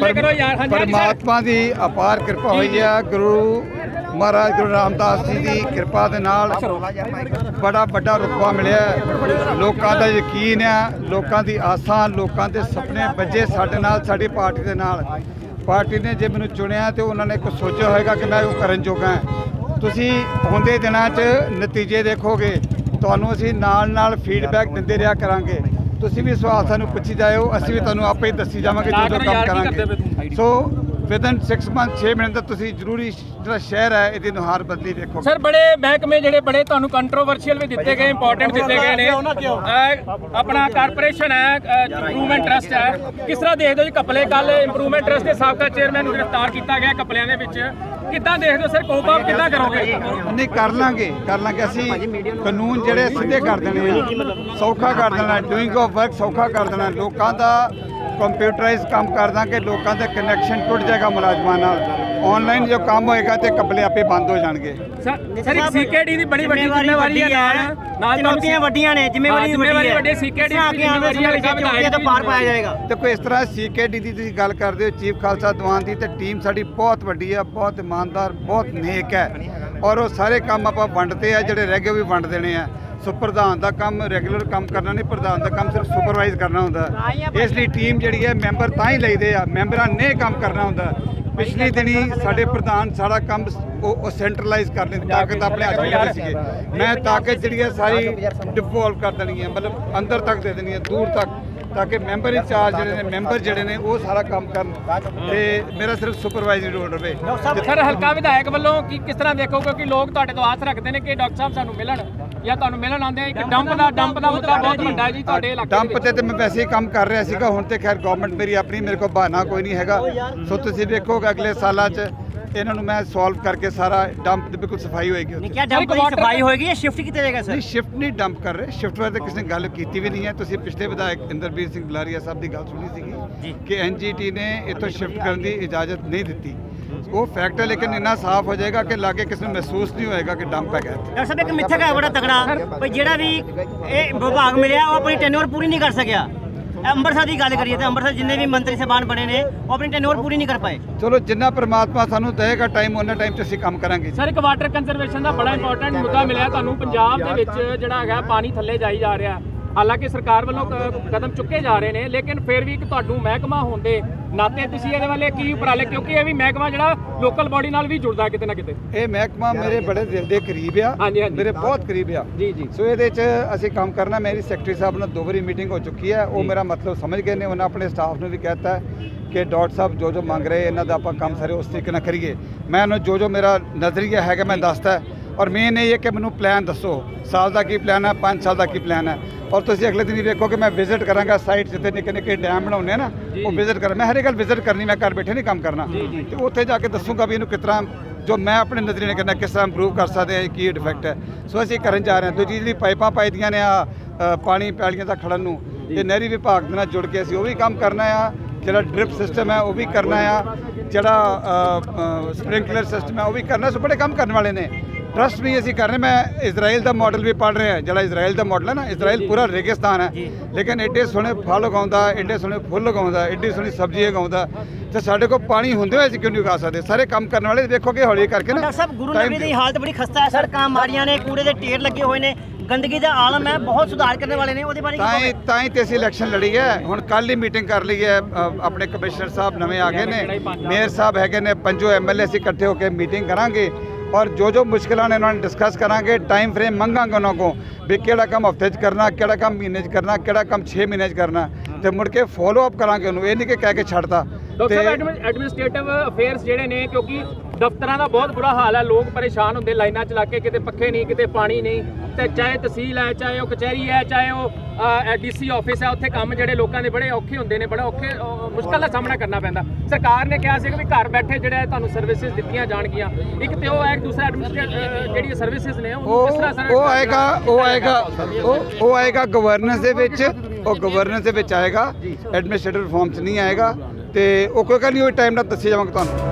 ਪੂਰੇ ਕਰੋ ਯਾਰ ਹਾਂਜੀ ਹਾਂਜੀ ਸਰ। ਪਰਮਾਤਮਾ ਦੀ ਅਪਾਰ ਕਿਰਪਾ ਹੋਈ ਹੈ ਗੁਰੂ ਮਹਾਰਾਜ ਗੁਰੂ ਰਾਮਦਾਸ ਜੀ ਦੀ ਕਿਰਪਾ ਦੇ ਨਾਲ ਬੜਾ ਵੱਡਾ ਰੁਤਬਾ ਮਿਲਿਆ। ਲੋਕਾਂ ਦਾ ਯਕੀਨ ਹੈ ਲੋਕਾਂ ਦੀ ਆਸਾਂ ਲੋਕਾਂ ਦੇ ਸੁਪਨੇ ਵੱਜੇ ਸਾਡੇ ਨਾਲ ਸਾਡੀ ਪਾਰਟੀ ਦੇ ਨਾਲ। ਪਾਰਟੀ ਨੇ ਜੇ ਮੈਨੂੰ ਚੁਣਿਆ ਤੇ ਉਹਨਾਂ ਨੇ ਕੁਝ ਸੋਚਿਆ ਹੋਵੇਗਾ ਕਿ ਮੈਂ ਉਹ ਕਰਨ ਜੋਗਾ ਹਾਂ। ਤੁਸੀਂ ਹੁੰਦੇ ਦਿਨਾਂ 'ਚ ਨਤੀਜੇ ਦੇਖੋਗੇ। ਤੁਹਾਨੂੰ ਅਸੀਂ ਨਾਲ ਨਾਲ ਫੀਡਬੈਕ ਦਿੰਦੇ ਰਿਹਾ ਕਰਾਂਗੇ। ਤੁਸੀਂ ਵੀ ਸਵਾਲ ਸਾਨੂੰ ਪੁੱਛੀ ਜਾਇਓ ਅਸੀਂ ਵੀ ਤੁਹਾਨੂੰ ਆਪੇ ਹੀ ਦੱਸੀ ਜਾਵਾਂਗੇ ਨਾ ਜੋ ਜੋ ਕਰੋ ਕੰਮ ਕਰਾਂਗੇ? ਸੋ ਵਿਦਨ 6 ਮੰਥ 6 ਮਹੀਨੇ ਤੱਕ ਤੁਸੀਂ ਜ਼ਰੂਰੀ ਜਿਹੜਾ ਸ਼ਹਿਰ ਹੈ ਇਹਦੀ ਨੁਹਾਰ ਬਦਲੀ ਦੇਖੋਗੇ ਸਰ ਬੜੇ ਮਹਿਕਮੇ ਜਿਹੜੇ ਬੜੇ ਤੁਹਾਨੂੰ ਕੰਟਰੋਵਰਸ਼ੀਅਲ ਵੀ ਦਿੱਤੇ ਗਏ ਇੰਪੋਰਟੈਂਟ ਦਿੱਤੇ ਗਏ ਨੇ। ਆਪਣਾ ਕਾਰਪੋਰੇਸ਼ਨ ਹੈ ਇੰਪਰੂਵਮੈਂਟ ਟਰਸਟ ਹੈ। ਕਿਸ ਤਰ੍ਹਾਂ ਦੇਖਦੇ ਹੋ ਜੀ ਕਪਲੇ ਕੱਲ ਇੰਪਰੂਵਮੈਂਟ ਟਰਸਟ ਦੇ ਸਾਬਕਾ ਚੇਅਰਮੈਨ ਨੂੰ ਗ੍ਰਿਫਤਾਰ ਕੀਤਾ ਗਿਆ ਕਪਲਿਆਂ ਦੇ ਵਿੱਚ? ਕਿੱਦਾਂ ਦੇਖਦੇ ਹੋ ਸਰ? ਕੋਪ ਕਿੱਦਾਂ ਕਰੋਗੇ? ਨਹੀਂ, ਕਰ ਲਾਂਗੇ ਕਰ ਲਾਂਗੇ। ਅਸੀਂ ਕਾਨੂੰਨ ਜਿਹੜੇ ਸਿੱਧੇ ਕਰ ਦੇਣੇ ਆ। ਸੌਖਾ ਕਰ ਦੇਣਾ ਡੂਇੰਗ ਆਫ ਵਰਕ ਸੌਖਾ ਕਰ ਦੇਣਾ। ਲੋਕਾਂ ਦਾ ਕੰਪਿਊਟਰਾਈਜ਼ ਕੰਮ ਕਰ ਦਾਂਗੇ ਲੋਕਾਂ ਦਾ ਕਨੈਕਸ਼ਨ ਟੁੱਟ ਜਾਏਗਾ ਮੁਲਾਜ਼ਮਾਂ ਨਾਲ। ਆਨਲਾਈਨ ਜੋ ਕੰਮ ਹੋਏਗਾ ਤੇ ਕਪਲੇ ਆਪੇ ਬੰਦ ਹੋ ਜਾਣਗੇ। ਸਰ ਇੱਕ ਸੀਕੇਡੀ ਦੀ ਬੜੀ ਵੱਡੀ ਜ਼ਿੰਮੇਵਾਰੀ ਹੈ ਨਾਲ। ਨਾਲ ਚੁਣੌਤੀਆਂ ਵੱਡੀਆਂ ਨੇ ਜ਼ਿੰਮੇਵਾਰੀ ਜ਼ਿੰਮੇਵਾਰੀ ਵੱਡੀ ਵੱਡੀ ਹੈ ਸੀਕੇਡੀ ਕੇ ਆਉਣ ਵਾਲੇ ਚੁਣੌਤੀਆਂ ਤੋਂ ਪਾਰ ਪਾਇਆ ਜਾਏਗਾ। ਦੇਖੋ ਇਸ ਤਰ੍ਹਾਂ ਸੀਕੇਡੀ ਦੀ ਤੁਸੀਂ ਗੱਲ ਕਰਦੇ ਹੋ ਚੀਫ ਖਾਲਸਾ ਦੀਵਾਨ ਦੀ ਤੇ ਟੀਮ ਸਾਡੀ ਬਹੁਤ ਵੱਡੀ ਹੈ ਬਹੁਤ ਇਮਾਨਦਾਰ ਬਹੁਤ ਨੇਕ ਹੈ। ਔਰ ਉਹ ਸਾਰੇ ਕੰਮ ਆਪਾਂ ਵੰਡਦੇ ਆ ਜਿਹੜੇ ਰਹਿ ਗਏ ਉਹ ਵੀ ਵੰਡ ਦੇਣੇ ਆ। ਸੋ ਪ੍ਰਧਾਨ ਦਾ ਕੰਮ ਰੈਗੂਲਰ ਕੰਮ ਕਰਨਾ ਨਹੀਂ, ਪ੍ਰਧਾਨ ਦਾ ਕੰਮ ਸਿਰਫ ਸੁਪਰਵਾਈਜ਼ ਕਰਨਾ ਹੁੰਦਾ। ਇਸ ਲਈ ਟੀਮ ਜਿਹੜੀ ਹੈ ਮੈਂਬਰ ਤਾਂ ਹੀ ਲਈਦੇ ਆ, ਮੈਂਬਰਾਂ ਨੇ ਕੰਮ ਕਰਨਾ ਹੁੰਦਾ। ਹੈ। ਪਿਛਲੀ ਦਿਨੀ ਸਾਡੇ ਪ੍ਰਧਾਨ ਸਾਰਾ ਕੰਮ ਉਹ ਸੈਂਟਰਲਾਈਜ਼ ਕਰ ਲੈਂਦੇ, ਤਾਕਤ ਆਪਣੇ ਹੱਥ ਵਿੱਚ ਸੀਗੇ। ਮੈਂ ਤਾਕਤ ਜਿਹੜੀ ਹੈ, ਸਾਰੀ ਡਿਵੋਲਵ ਕਰ ਦੇਣੀ ਹੈ, ਮਤਲਬ ਅੰਦਰ ਤੱਕ ਦੇ ਦੇਣੀ ਹੈ, ਦੂਰ ਤੱਕ, ਤਾਂ ਕਿ ਮੈਂਬਰ ਇੰਚਾਰਜ ਜਿਹੜੇ ਨੇ ਮੈਂਬਰ ਜਿਹੜੇ ਨੇ, ਉਹ ਸਾਰਾ ਕੰਮ ਕਰਨ ਤੇ ਮੇਰਾ ਸਿਰਫ ਸੁਪਰਵਾਈਜ਼ਰੀ ਰੋਲ ਰਵੇ ਸਰ, ਹਲਕਾ ਵਿਧਾਇਕ ਵੱਲੋਂ ਕੀ ਕਿਸ ਤਰ੍ਹਾਂ ਦੇਖੋ ਕਿਉਂਕਿ ਲੋਕ ਤੁਹਾਡੇ ਤੋਂ ਆਸ ਰੱਖਦੇ ਨੇ ਕਿ ਡਾਕਟਰ ਸਾਹਿਬ ਸਾਨੂੰ ਮਿਲਣ? ਜਾਂ ਤੁਹਾਨੂੰ ਮਿਲਣ ਆਉਂਦੇ ਆ ਇੱਕ ਡੰਪ ਦਾ ਡੰਪ ਦਾ ਮੁੱਦਾ ਬਹੁਤ ਵੱਡਾ ਹੈ ਜੀ ਤੁਹਾਡੇ ਇਲਾਕੇ ਡੰਪ ਤੇ ਤੇ ਮੈਂ ਵੈਸੇ ਹੀ ਕੰਮ ਕਰ ਰਿਹਾ ਸੀਗਾ ਹੁਣ ਤੇ ਖੈਰ ਗਵਰਨਮੈਂਟ ਮੇਰੀ ਆਪਣੀ ਮੇਰੇ ਕੋਲ ਬਹਾਨਾ ਕੋਈ ਨਹੀਂ ਹੈਗਾ। ਸੋ ਤੁਸੀਂ ਵੇਖੋਗੇ ਅਗਲੇ ਸਾਲਾਂ 'ਚ ਇਹਨਾਂ ਨੂੰ ਮੈਂ ਸੋਲਵ ਕਰਕੇ ਸਾਰਾ ਡੰਪ ਦੀ ਬਿਲਕੁਲ ਸਫ਼ਾਈ ਹੋਏਗੀ ਉੱਥੇ। ਨਹੀਂ ਕਿਆ ਡੰਪ ਦੀ ਸਫ਼ਾਈ ਹੋਏਗੀ ਜਾਂ ਸ਼ਿਫਟ ਕੀਤਾ ਜਾਏਗਾ ਸਰ? ਨਹੀਂ ਸ਼ਿਫਟ ਨਹੀਂ ਡੰਪ ਕਰ ਰਹੇ। ਸ਼ਿਫਟ ਬਾਰੇ ਤਾਂ ਕਿਸੇ ਨੇ ਗੱਲ ਕੀਤੀ ਵੀ ਨਹੀਂ ਹੈ। ਤੁਸੀਂ ਪਿਛਲੇ ਵਿਧਾਇਕ ਇੰਦਰਬੀਰ ਸਿੰਘ ਬੁਲਾਰੀਆ ਸਾਹਿਬ ਦੀ ਗੱਲ ਸੁਣੀ ਸੀਗੀ ਕਿ ਐਨਜੀਟੀ ਨੇ ਇੱਥੋਂ ਸ਼ਿਫਟ ਕਰਨ ਦੀ ਇਜਾਜ਼ਤ ਨਹੀਂ ਦਿੱਤੀ। ਉਹ ਫੈਕਟ ਹੈ ਲੇਕਿਨ ਇੰਨਾ ਸਾਫ਼ ਹੋ ਜਾਏਗਾ ਕਿ ਲਾਗੇ ਕਿਸੇ ਨੂੰ ਮਹਿਸੂਸ ਨਹੀਂ ਹੋਏਗਾ ਕਿ ਡੰਪ ਹੈਗਾ ਇੱਥੇ। ਡਾਕਟਰ ਸਾਹਿਬ ਇੱਕ ਮਿੱਥਕ ਹੈ ਬੜਾ ਤਗੜਾ ਭਈ ਜਿਹੜਾ ਵੀ ਇਹ ਵਿਭਾਗ ਮਿਲਿਆ ਉਹ ਆਪਣੀ ਟੈਨਿਓਰ ਪੂਰੀ ਨਹੀਂ ਕਰ ਸਕਿਆ। ਅੰਮ੍ਰਿਤਸਰ ਦੀ ਗੱਲ ਕਰੀਏ ਤਾਂ ਅੰਮ੍ਰਿਤਸਰ ਜਿੰਨੇ ਵੀ ਮੰਤਰੀ ਸਾਹਿਬਾਨ ਬਣੇ ਨੇ ਉਹ ਆਪਣੀ ਟੈਨਿਓਰ ਪੂਰੀ ਨਹੀਂ ਕਰ ਪਾਏ। ਚਲੋ ਜਿੰਨਾ ਪ੍ਰਮਾਤਮਾ ਸਾਨੂੰ ਦੇਗਾ ਟਾਈਮ ਉਹਨਾਂ ਟਾਈਮ 'ਚ ਅਸੀਂ ਕੰਮ ਕਰਾਂਗੇ ਸਰ ਇੱਕ ਵਾਟਰ ਕੰਜ਼ਰਵੇਸ਼ਨ ਦਾ ਬੜਾ ਇੰਪੋਰਟੈਂਟ ਮੁੱਦਾ ਮਿਲਿਆ ਤੁਹਾਨੂੰ। ਪੰਜਾਬ ਦੇ ਵਿੱਚ ਜਿਹੜਾ ਹੈਗਾ ਪਾਣੀ ਥੱਲੇ ਜਾਈ ਜਾ ਰਿਹਾ। ਹਾਲਾਂਕਿ ਸਰਕਾਰ ਵੱਲੋਂ ਕਦਮ ਚੁੱਕੇ ਜਾ ਰਹੇ ਨੇ ਲੇਕਿਨ ਫਿਰ ਵੀ ਇੱਕ ਤੁਹਾਨੂੰ ਮਹਿਕਮਾ ਹੋਣ ਦੇ ਨਾਤੇ ਤੁਸੀਂ ਇਹਦੇ ਵੱਲੇ ਕੀ ਉਪਰਾਲੇ? ਕਿਉਂਕਿ ਇਹ ਵੀ ਮਹਿਕਮਾ ਜਿਹੜਾ ਲੋਕਲ ਬਾਡੀ ਨਾਲ ਵੀ ਜੁੜਦਾ ਕਿਤੇ ਨਾ ਕਿਤੇ। ਇਹ ਮਹਿਕਮਾ ਮੇਰੇ ਬੜੇ ਦਿਲ ਦੇ ਕਰੀਬ ਆ। ਹਾਂਜੀ, ਹਾਂਜੀ। ਮੇਰੇ ਬਹੁਤ ਕਰੀਬ ਆ। ਜੀ ਜੀ। ਸੋ ਇਹਦੇ 'ਚ ਅਸੀਂ ਕੰਮ ਕਰਨਾ ਮੇਰੀ ਸੈਕਟਰੀ ਸਾਹਿਬ ਨਾਲ ਦੋ ਵਾਰੀ ਮੀਟਿੰਗ ਹੋ ਚੁੱਕੀ ਹੈ। ਉਹ ਮੇਰਾ ਮਤਲਬ ਸਮਝ ਗਏ ਨੇ ਉਹਨਾਂ ਆਪਣੇ ਸਟਾਫ ਨੂੰ ਵੀ ਕਹਿਤਾ ਕਿ ਡਾਕਟਰ ਸਾਹਿਬ ਜੋ ਜੋ ਮੰਗ ਰਹੇ ਇਹਨਾਂ ਦਾ ਆਪਾਂ ਕੰਮ ਸਾਰੇ ਉਸ ਤਰੀਕੇ ਨਾਲ ਕਰੀਏ। ਮੈਂ ਉਹਨੂੰ ਜੋ ਜੋ ਮੇਰਾ ਨਜ਼ਰੀਆ ਹੈਗਾ ਮੈਂ ਦੱਸਤਾ ਹੈ। ਔਰ ਮੇਨ ਇਹ ਹੈ ਕਿ ਮੈਨੂੰ ਪਲਾਨ ਦੱਸੋ। ਸਾਲ ਦਾ ਕੀ ਪਲਾਨ ਹੈ 5 ਸਾਲ ਦਾ ਕੀ ਪਲਾਨ ਹੈ? ਔਰ ਤੁਸੀਂ ਅਗਲੇ ਦਿਨ ਹੀ ਵੇਖੋ ਕਿ ਮੈਂ ਵਿਜ਼ਿਟ ਕਰਾਂਗਾ ਸਾਈਟ ਜਿੱਥੇ ਨਿੱਕੇ ਨਿੱਕੇ ਡੈਮ ਬਣਾਉਂਦੇ ਆ ਨਾ ਉਹ ਵਿਜ਼ਿਟ ਕਰ। ਮੈਂ ਹਰੇ ਗੱਲ ਵਿਜ਼ਿਟ ਕਰਨੀ ਮੈਂ ਘਰ ਬੈਠੇ ਨਹੀਂ ਕੰਮ ਕਰਨਾ। ਤੇ ਉੱਥੇ ਜਾ ਕੇ ਦੱਸੂਗਾ ਵੀ ਇਹਨੂੰ ਕਿਸ ਤਰ੍ਹਾਂ ਜੋ ਮੈਂ ਆਪਣੇ ਨਜ਼ਰੀਏ ਨਾਲ ਕਰਨਾ ਕਿਸ ਤਰ੍ਹਾਂ ਇੰਪਰੂਵ ਕਰ ਸਕਦੇ ਹਾਂ ਕੀ ਡਿਫੈਕਟ ਹੈ। ਸੋ ਅਸੀਂ ਕਰਨ ਜਾ ਰਹੇ ਹਾਂ। ਦੂਜੀ ਜਿਹੜੀ ਪਾਈਪਾਂ ਪਾਈ ਦੀਆਂ ਨੇ ਆ ਪਾਣੀ ਪੈਲੀਆਂ ਦਾ ਖੜਨ ਨੂੰ ਇਹ ਨਹਿਰੀ ਵਿਭਾਗ ਦੇ ਨਾਲ ਜੁੜ ਕੇ ਅਸੀਂ ਉਹ ਵੀ ਕੰਮ ਕਰਨਾ ਆ। ਜਿਹੜਾ ਡ੍ਰਿਪ ਸਿਸਟਮ ਹੈ ਉਹ ਵੀ ਕਰਨਾ ਆ। ਜਿਹੜਾ ਸਪ੍ਰਿੰਕਲਰ ਸਿਸਟਮ ਹੈ ਉਹ ਵੀ ਕਰਨਾ। ਸੋ ਬੜੇ ਕੰਮ ਕਰਨ ਵਾਲੇ ਨੇ। ਟਰਸਟ ਵੀ ਅਸੀਂ ਕਰ ਰਹੇ ਮੈਂ ਇਜ਼ਰਾਈਲ ਦਾ ਮਾਡਲ ਵੀ ਪੜ੍ਹ ਰਿਹਾ ਜਿਹੜਾ ਇਜ਼ਰਾਈਲ ਦਾ ਮਾਡਲ ਹੈ ਨਾ ਇਜ਼ਰਾਈਲ ਪੂਰਾ ਰੇਗਿਸਤਾਨ ਹੈ। ਲੇਕਿਨ ਐਡੇ ਸੋਹਣੇ ਫਲ ਉਗਾਉਂਦਾ ਐਡੇ ਸੋਹਣੇ ਫੁੱਲ ਉਗਾਉਂਦਾ ਐਡੀ ਸੋਹਣੀ ਸਬਜ਼ੀ ਉਗਾਉਂਦਾ ਤੇ ਸਾਡੇ ਕੋਲ ਪਾਣੀ ਹੁੰਦੇ ਹੋਏ ਅਸੀਂ ਕਿਉਂ ਨਹੀਂ ਉਗਾ ਸਕਦੇ? ਸਾਰੇ ਕੰਮ ਕਰਨ ਵਾਲੇ ਦੇਖੋਗੇ ਹੌਲੀ ਕਰਕੇ ਨਾ ਡਾਕਟਰ ਸਾਹਿਬ ਗੁਰੂ ਨਗਰੀ ਦੀ। ਹਾਲਤ ਬੜੀ ਖਸਤਾ ਹੈ ਸੜਕਾਂ ਮਾੜੀਆਂ ਨੇ ਕੂੜੇ ਦੇ ਢੇਰ ਲੱਗੇ ਹੋਏ ਨੇ। ਗੰਦਗੀ ਦਾ ਆਲਮ ਹੈ ਬਹੁਤ ਸੁਧਾਰ ਕਰਨ ਵਾਲੇ ਨੇ ਉਹਦੇ ਬਾਰੇ ਤਾਂ ਹੀ? ਤਾਂ ਹੀ ਤੇ ਅਸੀਂ ਇਲੈਕਸ਼ਨ ਲੜੀ ਹੈ। ਹੁਣ ਕੱਲ ਹੀ ਮੀਟਿੰਗ ਕਰ ਲਈ ਹੈ ਅ, ਆਪਣੇ ਕਮਿਸ਼ਨਰ ਸਾਹਿਬ ਨਵੇਂ ਆ ਗਏ ਨੇ। ਮੇਅਰ ਸਾਹਿਬ ਹੈਗੇ ਨੇ ਪੰਜੋ ਐਮਐਲਏ ਅਸੀਂ ਇਕੱਠੇ ਹੋ ਕੇ ਮੀਟਿੰਗ ਕਰਾਂਗੇ। ਔਰ ਜੋ ਜੋ ਮੁਸ਼ਕਲਾਂ ਨੇ ਉਹਨਾਂ ਨਾਲ ਡਿਸਕਸ ਕਰਾਂਗੇ ਟਾਈਮ ਫਰੇਮ ਮੰਗਾਂਗੇ ਉਹਨਾਂ ਕੋ ਵੀ ਕਿਹੜਾ ਕੰਮ ਹਫ਼ਤੇ 'ਚ ਕਰਨਾ ਕਿਹੜਾ ਕੰਮ ਮਹੀਨੇ 'ਚ ਕਰਨਾ ਕਿਹੜਾ ਕੰਮ 6 ਮਹੀਨੇ 'ਚ ਕਰਨਾ। ਤੇ ਮੁੜ ਕੇ ਫੋਲੋ ਅਪ ਕਰਾਂਗੇ ਉਹਨੂੰ ਇਹ ਨਹੀਂ ਕਿ ਕਹਿ ਕੇ ਛੱਡਤਾ। ਡਾਕਟਰ ਸਾਹਿਬ ਐਡਮਿਨਿਸਟ੍ਰੇਟਿਵ ਅਫੇਅਰਸ ਜਿਹੜੇ ਨੇ ਕਿਉਂਕਿ ਦਫ਼ਤਰਾਂ ਦਾ ਬਹੁਤ ਬੁਰਾ ਹਾਲ ਹੈ। ਲੋਕ ਪਰੇਸ਼ਾਨ ਹੁੰਦੇ ਲਾਈਨਾਂ 'ਚ ਲੱਗ ਕੇ ਕਿਤੇ ਪੱਖੇ ਨਹੀਂ ਕਿਤੇ ਪਾਣੀ ਨਹੀਂ। ਤੇ ਚਾਹੇ ਤਹਿਸੀਲ ਹੈ ਚਾਹੇ ਉਹ ਕਚਹਿਰੀ ਹੈ ਚਾਹੇ ਉਹ ਡੀਸੀ ਆਫਿਸ ਹੈ ਉੱਥੇ ਕੰਮ ਜਿਹੜੇ ਲੋਕਾਂ ਦੇ ਬੜੇ ਔਖੇ ਹੁੰਦੇ ਨੇ ਬੜਾ ਔਖੇ ਮੁਸ਼ਕਲ ਦਾ ਸਾਹਮਣਾ ਕਰਨਾ ਪੈਂਦਾ। ਸਰਕਾਰ ਨੇ ਕਿਹਾ ਸੀ ਕਿ ਘਰ ਬੈਠੇ ਜਿਹੜਾ ਤੁਹਾਨੂੰ ਸਰਵਿਸਿਜ਼ ਦਿੱਤੀਆਂ ਜਾਣਗੀਆਂ। ਇੱਕ ਤੇ ਉਹ ਹੈ ਇੱਕ ਦੂਸਰਾ ਐਡਮਿਨਿਸਟ੍ਰੇਟ ਜਿਹੜੀ ਸਰਵਿਸਿਜ਼ ਨੇ ਉਹਨੂੰ ਕਿਸ ਤਰ੍ਹਾਂ ਉਹ ਸਰ ਉਹ ਆਏਗਾ ਉਹ ਆਏਗਾ ਉਹ ਉਹ ਆਏਗਾ ਗਵਰਨੈਂਸ ਦੇ ਵਿੱਚ ਉਹ ਗਵਰਨੈਂਸ ਦੇ ਵਿੱਚ ਆਏਗਾ। ਐਡਮਿਨਿਸਟ੍ਰੇਟਿਵ ਰਿਫਾਰਮਸ ਨਹੀਂ ਆਏਗਾ ਤੇ ਉਹ ਕੋਈ ਗੱਲ ਨਹੀਂ ਉਹ ਟਾਈਮ ਨਾਲ ਦੱਸਿਆ ਜਾਵਾਂਗਾ ਤੁਹਾਨੂੰ।